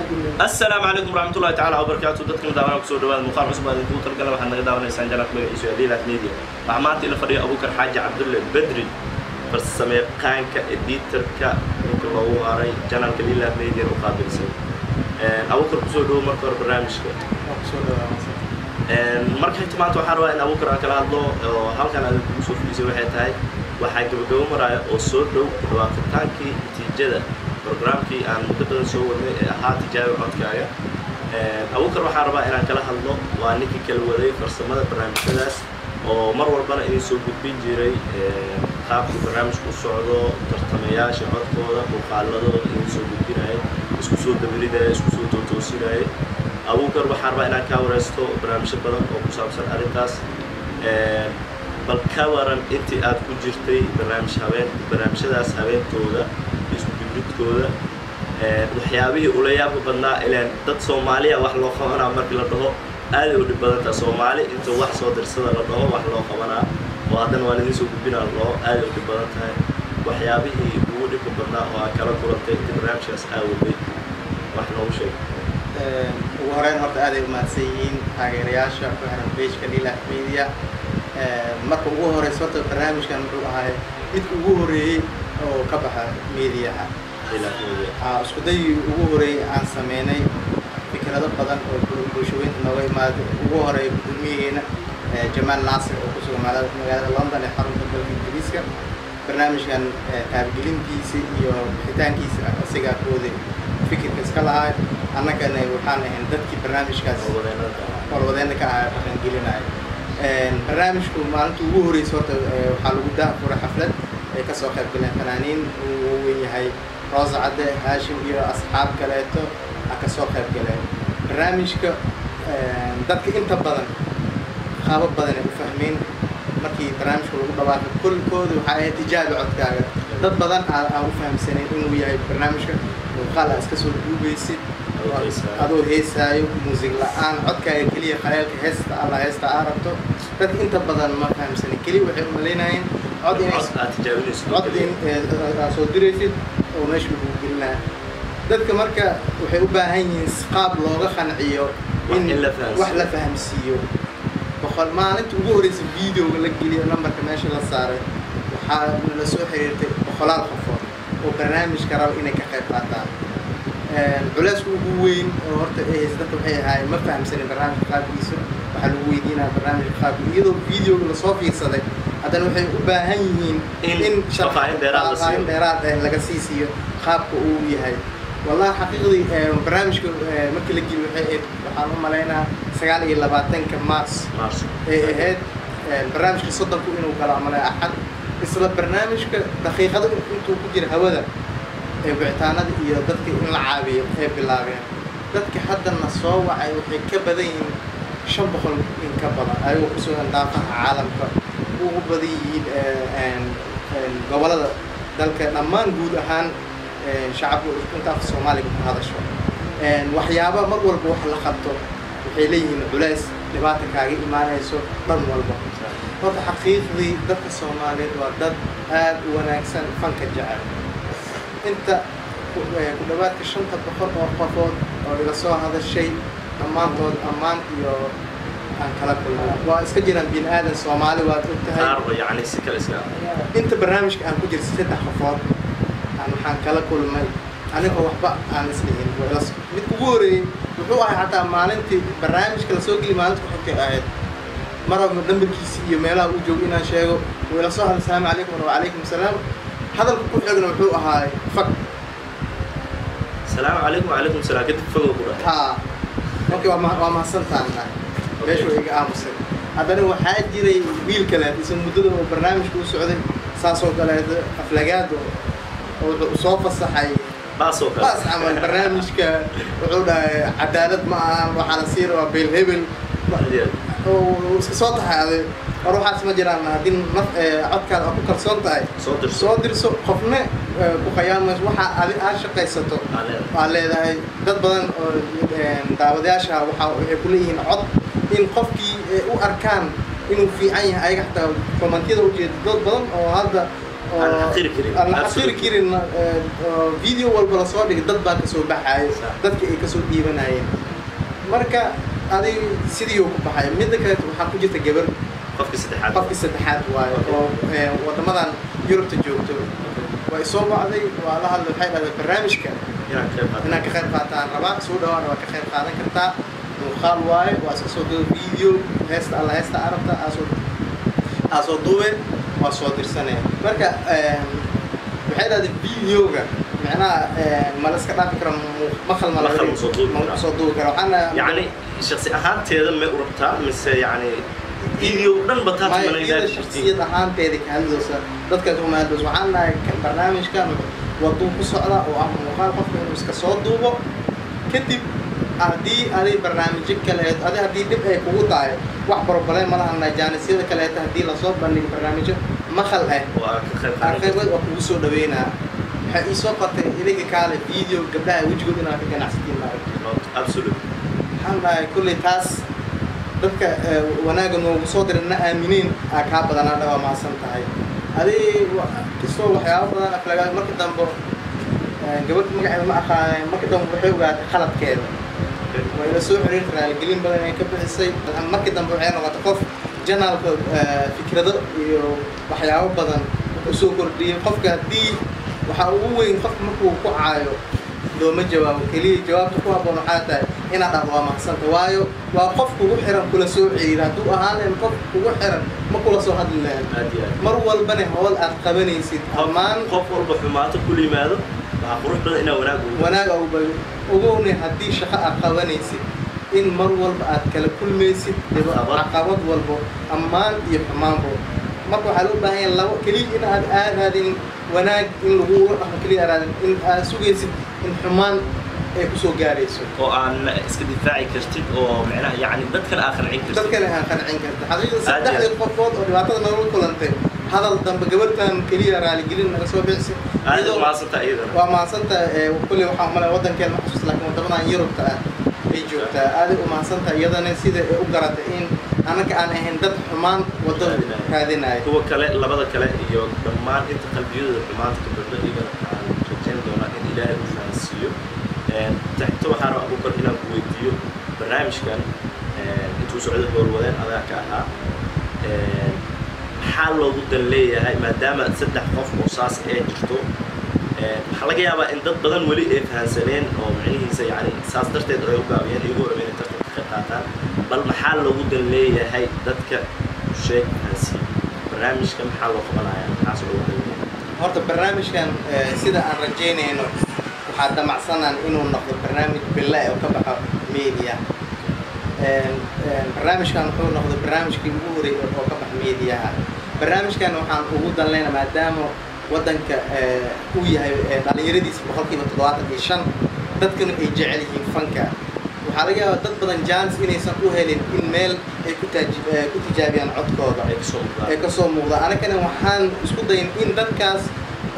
asalaamu calaykum waraxmatullahi tacaala wabarakaatu dadka daawana ku soo dhawaada muuqaal cusub aad idinku talgala waxaad naga daawanaysaan janaalka magaciisu adiilat media waxaa maanta ila fadhiya abuukar xaaji cabdulle bedri farsameeqaanka editorka ninka loogu haray janaalka lilat media u qaabilsan abuukar ku soo dhawo marka hore barnaamijka marka xigta maanta waxaan rabaa in abuukar aan kala hadlo oo halkan aad kugu soo fadhiisay waxay tahay waxaa gabagabo maraya oo soo dhow dhawaaqitaankii natiijada programkii aan muddo badan soo wadnay ee ahaa tijaabi codkaaga. Abuukar waxaan rabaa inaan kala hadlo. Waa ninkii kala waday farsamada barnaamijyadaas oo mar walbana idin soo gudbin jiray qaabkii barnaamijku u socdo tartamayaasha codkooda muuqaaladooda idin soo gudbinaya isku soo dabiridaya isku soo tootoosinaya abuukar waxaan rabaa inaan kaa wareysto barnaamijyo badan oo ku saabsan arrintaas. Bal ka waran intii aad ku jirtay barnaamij habeen barnaamijyadaas habeentooda dibridkooda waxyaabihii ula yaabka badnaa ilaan dad soomaaliya wax loo qabanaa markii la dhaho. Aaday u dhib badantaa soomaali inta wax soo dirsada la dhaho wax loo qabanaa. Oo haddana waan idin soo gudbinaa la dhaho aaday u dhib badan tahay waxyaabihii ugu dhibka badnaa oo aad kala kulantay inta aawaday wax noogu sheeg. Ugu horeyn horta aaday u mahadsan yihiin taageerayaasha ku xiran pageka lilah media. Marka ugu horeysa horta barnaamijkan wuxuu ahay midka ugu horeeyey oo ka baxa mediaha isku dayii ugu horeeyey aan sameynay fikrado badan oo bulshaweynta nooga imaada ugu horreeya gudoomiyaheena jamaal naasir oo kusugan magaalada london ee xarunta dalka ingiriiska. Barnaamijkan qaabgelintiisa iyo bixitaankiisa asigaa kooday fikirka iska lahaa. Annagana waxaan ahayn dadkii barnaamijkaas walwadeena ka ahaa. dhaqangelinaya barnaamijku maalinta ugu horeysa horta waxaa lagu daafuray xaflad ay ka soo qayb galeen fanaaniin uu weyn yahay roosa cadde haashim iyo asxaab kaleeto a ka soo qayb galeen. Barnaamijka dadka inta badan qaabo badan ay u fahmeen markii barnaamijka lagu dhawaaqay. Kolkooda waxaa ahayd tijaabi codkaaga. Dad badan aan u fahamsanayn inuu yahay barnaamijka. Muuqaal aa iska soo duubaysid adoo heesaayo. Muusig la'aan codkaaga keliya khaleelka heesta alla heesta aa rabto. Dadka inta badan ma fahamsanin keliya waxay umalaynayeen cod inaycod aa soo diraysid oo meesha lagu gelinaya dadka marka waxay u baahan yihiin qaab looga qanciyo in wax la fahamsiiyo. boqol maalinta ugu horeysa videoga la geliyo numberka meesha la saaray waxaa soo xiriirtay boqolaal qofood oo barnaamijka raba inay ka qayb qaataan. Culeysku ugu weyn oo horta ehays dadka waxay ahaayeen ma fahamsanin barnaamijka qaabkiisa? Waxaa lagu weydiinaya barnaamijka qaabkiisa iyadoo videoga la soo fiirsaday haddana waxay u baahan yihiin in shaqaain dheeraad ah laga sii siiyo qaabka uu yahay wallahi xaqiiqdii barnaamijka markii la geli waxay ahayd waxaan u malaynaa sagaal iyo labaatanka mars ay ahayd barnaamijka soddonku inuu galo amalay axad isla barnaamijka daqiiqado intuu ku jira hawada ee wicitaanada iyo dadka in la caabiyo ay bilaabeen dadka haddana soo wacay waxay ka badan yihiin shan boqol in ka badan ayagoo ku sugan daafaha caalamka ugu badan yihiin gobollada. Dalka dhammaan guud ahaan shacabka inta af soomaaliga ku hadasho. Waxyaaba mar walba wax la qabto waxay leeyihiin culays dhibaata kaaga imaanayso dhan walba. Horta xaqiiqdii dadka soomaaliyeed waa dad aada u wanaagsan fanka jecel. Inta ku dhawaadka shanta boqol oo qofood oo iga soo hadashay dhammaantood ammaan iyo عن كلام كله واسكجر بين آدم صومالي وتنتهي عرض يعني سكة الإسلام. أنت برنامجك عن كجر ست حفاظ. عن حان كلام كل ما. أنا هو حب عن سنين. ولس متقوري وهو حتى مالنتي برنامجك لسوق اللي مالك حكي عاد مرة من ضمن الكيسية ميلا وجو إنا شيء وإلى صاحب السلام عليكم ورحمة عليكم السلام. هذا الكل حقنا محوق هاي فك. السلام عليكم وعليكم السلام. كنت فوق ها. أوكي وما وما سنت عنا meeshu iga aamusay haddana waxaa jiray wiil kale isa muddada oo barnaamijka u socday saasoo kaleeto aflagaado wuxuu soo fasaxay baas camal barnaamijka wuxuu dhahay cadaalad ma ahan waxaa la sii rabaa beel hebel iska soo taxaaday hor waxaas ma jiraan haddii naf codkaada aa ku kalsoon tahay soo dirso qofne ku khayaamayso waxaa adi aad shaqaysato waa leedahay dad badan oo daawadayaasha waxaa waxay ku leeyihiin cod in qofkii u arkaan inuu fiican yahay ayaga xataa komantiyada ujeeda dad badan oo hadda Aan la xaqiri karin. video walba lasoo dhigay dad baa kasoo baxayo dadkii ay kasoo dhiibanayeen marka adig sidii uu ku baxay midda kale waxaa ku jirta gabar qofkii saddexaad qofkii saddexaad waayo oo wadamadan yurubta joogto way soo bacday waa la hadlay waxay dhahday barnaamijka inaan ka qayb qaataan rabaa soo dhawaana waa ka qayb qaadan kartaa muuqaal waaye waa iska soo duuba video heesta alla heesta arabta aasoo aasoo duube waa soo dirsanaya marka em, waxay dhahday videoga macnaha em, ma la iska dhaafi karo mu- maqal ma Maqal ma soo duubi ma karaa. soo duubi karo waxaana yacni shaksi ahaanteeda ma u rabtaa mise yacni video dhan ba taas maya mana iyada ilaali shaksiyad ahaanteeda ka hadlaysa dadkaas ah haddii aday barnaamijyo kaleeto adi haddii dhib ay kugu tahay wax problem ma lahan jaanisyada kaleeto haddii la soo bandhigo barnaamijyo maqal ah arqaybad waa kugu soo dhaweynaa. Waxay ii soo qortay idiga kaale video gabdhaha wejigood inaad ka ganacsatiin waxaan dhahay kulley taas dadka eh, wanaagga noogu soo diray na aaminiin aa kaa badanaa dhawaa mahadsan tahay. Adi wa- kastoo waxyaabo badan aflaga marka dambe eh, gabadh magaceeda ma aqaanay marka dambe waxay ogaatay qaladkeeda way la soo xiriirta raaligelin badan ay ka bixisay. Markii dambe waxay noqotay qof janaalka eh, fikrado iyo waxyaabo badan u soo kordhiyay. Qofka haddii waxaa ugu weyn qofka markuu ku caayo looma jawaabo. Keliya jawaabta ku habboon waxaa tahay inaad dhahdo waa mahadsanta waayo waa qof kugu xiran kula soo xiriira. Hadduu ahaan lahayn qof kugu xiran ma kula soo hadli lahayn mar walbana howl aad qabanaysid. Ammaan. qof walba xumaato kula yimaado waxaa qurux badan inaa wanaag wanaag uba أغوني هدي شخاء قوانيسي إن مروا البعاد كل كل ميسي عقابات والبو أمان يحمان بو ما كو حالو باهين لو كلي إن هاد آد هاد إن وناك إن غور أخو كلي أراد إن سوغيسي إن حمان أي كسو قاريسو أو أن إسك دفاعي كرتد أو معناه يعني بدك الآخر عين كرتد بدك الآخر عين كرتد حقيقة سدح للقفوض أو بعطة مروا كلانتين hadal dambe gabadhan keliya raaligelin naga soo iyadana. Waa mahadsanta kulley waxaan umaleya waddankeena ma xasuus laakiin waddamadan yurubta ah ay joogtaa aaday u mahadsanta iyadana sida ay u garatay in annaga aan ahayn dad xumaan waddo Raadinaya. kuwa kale labada kale iyo dhammaan inta qalbiyadooda xumaanta ka badho iyagana waxaan rajayn doonaa in ilaahay u fahansiiyo taxto waxaan raba abukar inaan ku weydiiyo barnaamijkan. Intuu socdo howlwadeen adaa ka ahaa maxaa loogu dan leeyahay maadaama saddex qof oo saas ee jirto waxaa laga yaabaa in dad badan weli ay fahansaneen oo micnihiisa yani saas darteed ay u gaabiyeen iyagoo rabeen inay tartanka ka qaataan. Bal maxaa loogu dan leeyahay dadka sheeg fahansiiyo barnaamijka maxaa loo qabanayaa? Maxaas loogu dan leeyahay horta barnaamijkan sida aan rajaynayno waxaa damacsanaan inuu noqdo barnaamij billa oo ka baxo media. Barnaamijkan wuxuu noqday barnaamijkii ugu horeeyay oo ka baxa mediaha barnaamijkan waxaan ugu danleyna maadaama waddanka eh, uu yahay eh, dhallinyaradiisa boqolkiiba toddobaatan iyo shan dadkana ay jecel yihiin fanka. Waxaa laga yaabaa dad badan jaanis inaysan u helin in meel ay ku eh, tijaabiyaan codkooda. Ee ka soo muuqda. Anagana waxaan isku dayin in dadkaas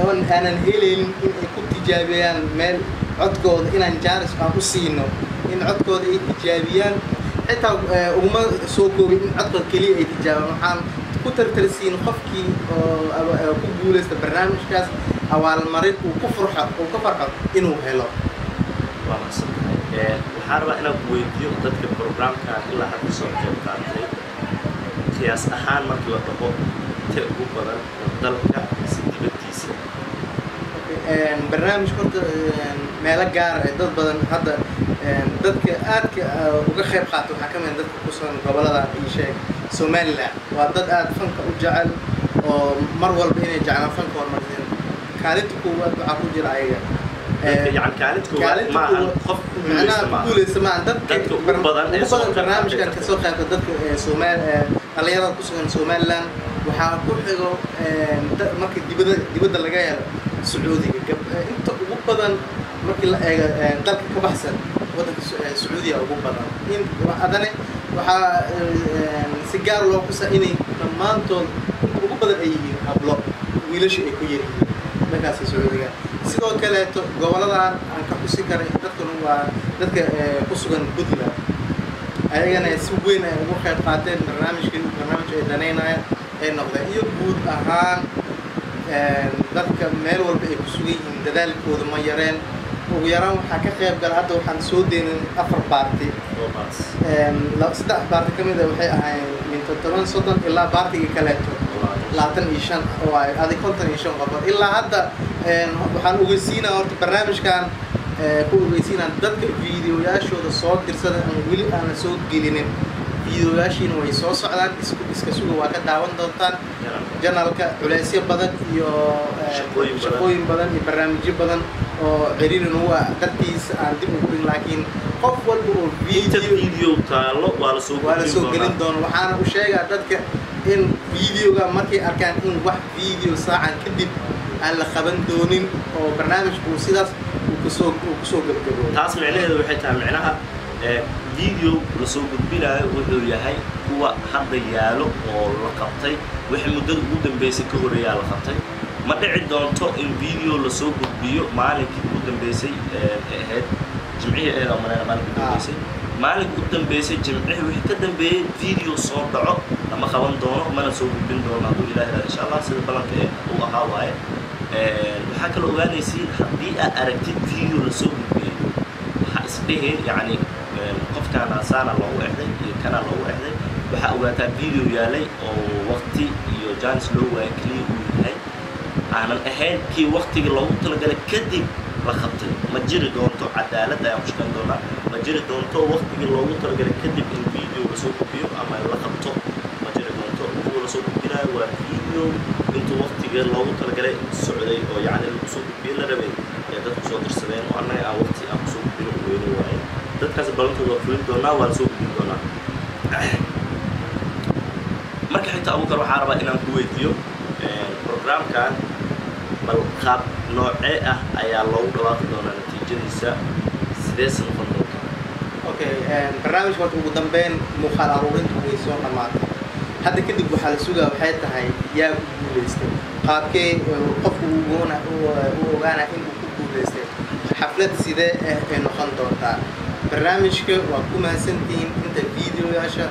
oon aanan helaynin in ay ku tijaabiyaan meel codkooda inaan jaanis aan u siino in codkooda ay tijaabiyaan. Xitaa uguma soo koobin in codkooda keliya ay tijaabiyaan. Waxaan ku tartarsiin qofkii oo ku guulaysta barnaamijkaas abaalmarin uu ku furxo uu ka farxo inuu helo. Waa mahadsan tahay waxaan rabaa inaan ku weydiiyo dadka programkan ilaa hadda soo qayb qaatay. Qiyaas ahaan markii la dhaho te ugu badan oo dalka si dibaddiisa. Barnaamij horta meelo gaar ah dad badan hadda dadka aadka ah, uga qayb qaata waxaa ka mid ah dadka ku sugan gobollada iyo sheeg somaliland waa dad aad fanka u jecel oo mar walba inay jeclaan fanka horumarsan kaalinta koowaad waxaa ku jira ayaga. Barnaamijkan ka soo qaybta dadka dhalinyarada ku sugan Somaliland waxaa ku xigo een, da- markii dibadda laga helo Sacuudiga. Inta ugu badan markii la eego dalka ka baxsan waddanka Sa- ee, Sacuudiga ugu badan. In haddana waxaa een, si gaar loo kusaa inay dhammaantood ugu badan ay yihiin hablo wiilasha ay ku yaryihiin dhankaasi Sacuudiga sidoo kaleeto goboladan aan ka xusi karay dadkuna waa dadka ee, ku sugan Puntland ayagana si weyn ay ugu qayb qaateen barnaamijkan barnaamij ay danaynayaan ay noqdeen. Iyo guud ahaan dadka meel walba ay ku sugan yihiin dadaalkooda ma yareen ugu yaraan waxaa ka qayb gala hadda waxaan soo deynin afar baarti. Saddex baarti ka mid a waxay ahaayeen min toddoban soddon ilaa baartigii kaleeto. Labaatan iyo shan oo ay adig konton iyo shan qofood ilaa hadda waxaan ogeysiinaa horta barnaamijkan ku ogeysiinaa dadka videoyaashooda soo dirsada aan weli aana soo gelinin. Videoyaashiina way soo socdaan iska suga waa ka daawan doontaan. Janalka. Culeysyo badan iyo shaqooyin badan iyo barnaamijyo badan oo ciriirin u ah dartiisa aan dib ugu dhigin laakiin qof walba oo video taalo waa la soo gelin doono waxaana u sheegaa dadka in videoga markay arkaan in wax video saacan kadib aan la qaban doonin oo barnaamijku sidaas uu ku soo uu ku soo gabgabo taas micnaheedu waxay tahay micnaha video la soo gudbinayo wuxuu yahay kuwa hadda yaalo oo la qabtay. Wixii muddada ugu dambeysay ka horeeyaa la qabtay ما إن فيديو لسوق بيو أنا قدام بيسي هاد جمعية أنا ما أنا مالك قدام بيسي مالك أنا بيسي جمعية وح كده بي فيديو صور دعو لما خلون دونه ما نسوق بين دونا إلى إن شاء الله سيد بلان في هو هواي وحكى لو كان يصير حبيئة أركتي فيديو لسوق بيو حس به يعني قف كان سانا لو واحد كان لو واحد وحاولت فيديو يالي أو وقتي يو جانس لو أ aanan ahayn kii waqtigii loogu talagalay kadib la qabtay ma jiri doonto cadaalad ayaan ku shaqayn doonaa ma jiri doonto waqtigii loogu talagalay kadib in video lasoo gudbiyo ama la qabto ma jiri doonto kuwa lasoo gudbinayo waa video intuu waqtigii loogu talagalay socday oo yacni lagu soo gudbiyo la rabay ee dadku soo dirsadeen oo annaga aan waqti aan kusoo gudbino u weyni waaye dadkaas balantooda waa fulin doonaa waan soo gudbin doonaa marka xigta abukar waxaa rabaa inaan ku weydiiyo programkan bal qaab noocee ah ayaa loogu dhawaaqi doonaa natiijadiisa sideese noqon doonta okay barnaamijka horta ugu dambeyn muuqaal aruurintu way soo dhammaatay hadda kadib waxaa la sugaa waxay tahay yaa ku guulaystay qaabkee qofku u ogaana in uu ku guulaystay xaflad sidee ah ay noqon doontaa barnaamijka waa ku mahadsantihiin inta videoyaasha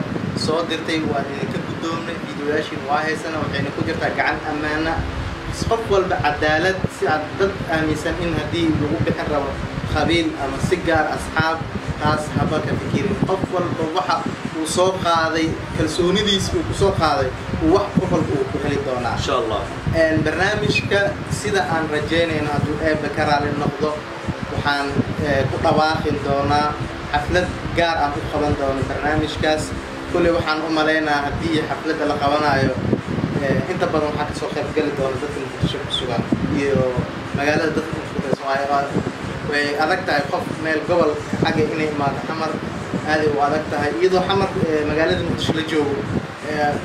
soo dirtay waa idinka guddoomnay videoyaashiin waa haysana waxayna ku jirtaa gacan ammaana qof walba cadaalad si aad dad aaminsan in haddii lagu bixin rabo qabiil ama si gaar asxaab taas haba ka fikirin qof walba waxa uu soo qaaday kalsoonidiis uu ku soo qaaday uu wax qof walba uu ku heli doonaa insha allah barnaamijka sida aan rajaynayno hadduu eebba ka raali noqdo waxaan ku dhawaaqi doonaa xaflad gaar aan u qaban doono barnaamijkaas kulley waxaan u malaynaa haddii xafladda la qabanayo inta badan waxaa ka soo qayb geli doona dadka muqdisho ku sugan iyo magaalada dadka waayo way adag tahay qof meel gobol xagga inay imaado xamar aaday u adag tahay iyadoo xamar magaalada muqdisho la joogo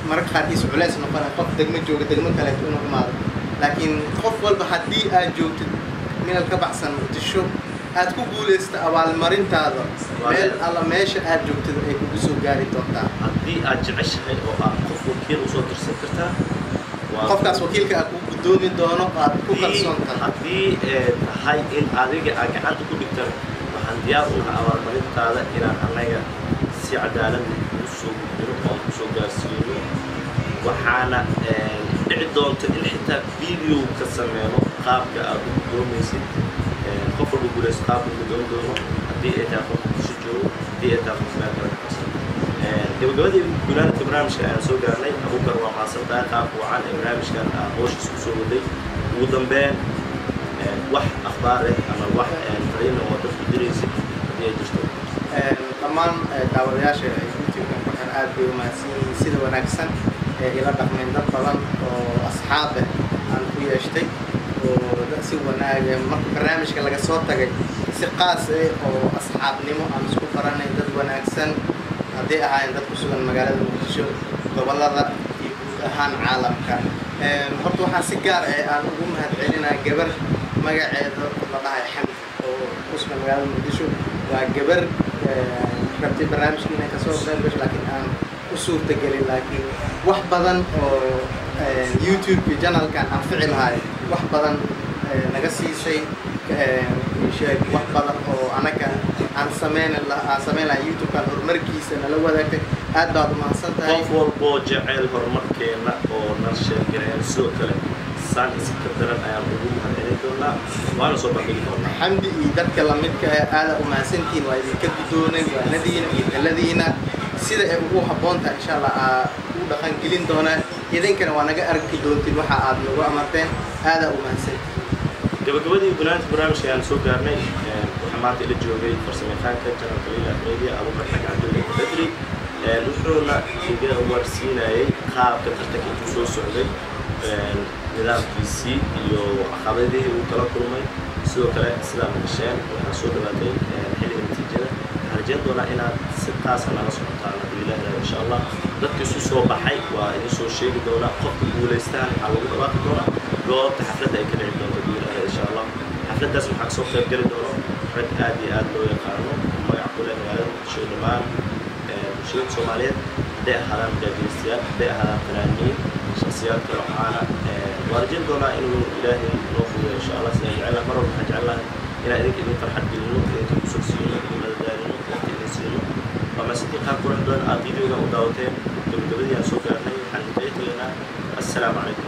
mararka qaarkiisa culeys noqonay qof degmo jooga degmo kaleeto inuu imaado. Laakiin qof walba haddii aad joogtid minal ka baxsan muqdisho aad ku guulaysta abaalmarintaada meel alla meesha aad joogtid ay kugu soo gaari doontaa. Haddii aad jeceshahay oo aad qof wakiil u soo dirsan kartaa qofkaas wakiilka aad kuu guddoomi doono aad ku kalsoon tahay. haddii tahay in adiga aad gacanta ku dhigtan waxaan diyaar u abaalmarintaada inaan annaga si cadaalad u soo gudbino oo ku soo gaarsiino. Waxaana dhici doonta in xitaa video ka sameeno qaabka aad u guddoomaysid qof walba guulaysto qaabka guddoon doono. Haddii ay tahay qof kusho joogo haddii ay tahay qof meel kale gabagabadii guulaanadka barnaamijka ayaan soo gaarnay abukar waa mahadsan tahay qaabka wacan ee barnaamijkan aa hooshiis ku soo waday. Ugu dambeyn wax akhbaar eh ama wax fariina oo dadku diraysid haddii ay jirto dhammaan daawadayaasha youtube-kan ku xir aad bay u mahadsan yihiin sida wanaagsan ee ila dhaqmeen dad badan oo asxaab ah aan ku yeeshtay oo si wanaaga marka barnaamijka laga soo tagay si qaas ah oo asxaabnimo aan isku baranay dad wanaagsan hadday ahaayeen dad ku sugan magaalada muqdisho gobollada iyo guud ahaan caalamka. Horta waxaa si gaar ah aan ugu mahad celinaa gabar magaceeda la dhahay xamd oo ku sugan magaalada muqdisho. Waa gabar rabtay barnaamijka inay ka soo gasho laakiin aan u suurtagelin laakiin wax badan oo youtube iyo janalkan aan fici lahay wax badan naga siisay. Wax badan oo anaga aan sameyn aan sameyn lahay youtube-kan horumarkiisa nala wadaagtay aad baad umahadsan tahay qof walboo jecel horumarkeena oo nan sheegareyn sidoo kale saan isi ka daran ayaan ugu mahadcelin doonaa waana soo bandhigi doonaa. Xamdi iyo dadka lamidka ah aada u mahadsantihiin waa idinka guddoonay waanadiina iyo taladiina sida ay ugu habboon tahay insha allah aa u dhaqan gelin doonaa. Idinkana waa naga arki doontiin waxa aad nagu amarteen aada u mahadsantihiin gabagabadii gunaanta barnaamijka ayaan soo gaarnay maanta ila joogay farsamayaqaanka janalka lila media abubakar xag cabdullah badri wuxuuna iga warsiinayay qaabka tartanka intuu soo socday nidaamkiisii iyo caqabadihii uu kala kulmay sidoo kale sidaa maqasheen waxaa soo dhawaatay xilliga natiijada waxaan rajeyn doonaa inaad si taasa nala socotaan ilaah insha allah dadka isu soo baxay waa idin soo sheegi doonaa qofka guulaystaan waxaa lagu dhawaaqi doonaa goobta xafladda ay ka dhici doonto ilaah insha allah xafladdaas waxaa ka soo qayb geli doono حد آدي آدلو يقارنون ما يعقولن وارد شلمان مشيت آه، سومالي ده حرام جديسيا ده حرام فلاني شخصيات روحانة آه، وارجين دونا إنه إله نوفو إن شاء الله سيجعل الله مرة بحاجة الله إلى ذلك إنه فرحة بالنوم في تمسوسيون في مدارين في تمسيون وما سيدقا قرن دون آدي دونا وداوتين دون قبل يا سوفي أرنين حنبيت لنا السلام عليكم.